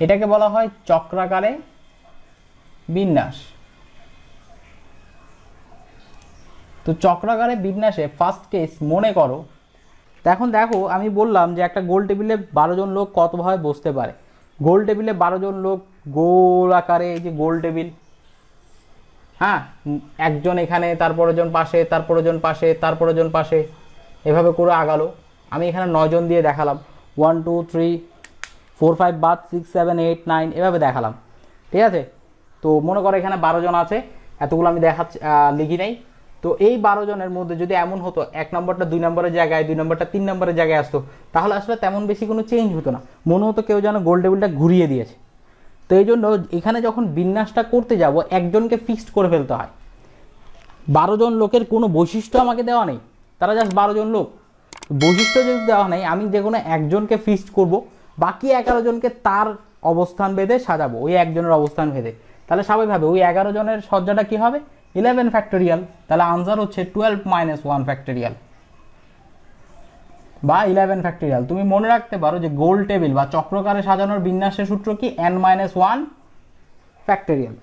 এটাকে বলা হয় চক্রাকারে বিন্যাস। তো চক্রাকারে বিন্যাসে ফার্স্ট কেস মনে করো এখন দেখো আমি বললাম যে একটা গোল টেবিলে বারো জন লোক কতভাবে বসতে পারে। গোল টেবিলে বারো জন লোক গোল আকারে এই যে গোল টেবিল হ্যাঁ? একজন এখানে, তারপরে জন পাশে, তারপরে জন পাশে, তারপরে জন পাশে, এভাবে করে আগালো। আমি এখানে নজন দিয়ে দেখালাম। One two three four five বাদ সিক্স সেভেন এইট নাইন এভাবে দেখালাম। ঠিক আছে? তো মনে করো এখানে বারো জন আছে, এতগুলো আমি দেখাচ্ছি লিখি নাই। তো এই বারো জনের মধ্যে যদি এমন হতো, এক নম্বরটা দুই নম্বরের জায়গায়, দুই নম্বরটা তিন নম্বরের জায়গায় আসতো, তাহলে আসলে তেমন বেশি কোনো চেঞ্জ হতো না। মনে হতো কেউ যেন গোল টেবিলটা ঘুরিয়ে দিয়েছে। তো এই জন্য এখানে যখন বিন্যাসটা করতে যাব, একজনকে ফিক্সড করে ফেলতে হয়। বারো জন লোকের কোনো বৈশিষ্ট্য আমাকে দেওয়া নেই। তারা জাস্ট বারো জন লোক। বৈশিষ্ট্য যদি দেওয়া নেই, আমি যে কোনো একজনকে ফিক্সড করব। বাকি এগারো জনকে তার অবস্থান বেঁধে সাজাবো, ওই একজনের অবস্থান ভেদে। তাহলে স্বাভাবিকভাবে ওই এগারো জনের সজ্জাটা কি হবে? ইলেভেন ফ্যাক্টোরিয়াল তাহলে আনসার হচ্ছে টুয়েলভ মাইনাস ওয়ান ফ্যাক্টোরিয়াল বা ইলেভেন ফ্যাক্টোরিয়াল তুমি মনে রাখতে পারো যে গোল টেবিল বা চক্রকারে সাজানোর বিন্যাসের সূত্র কি? N minus one factorial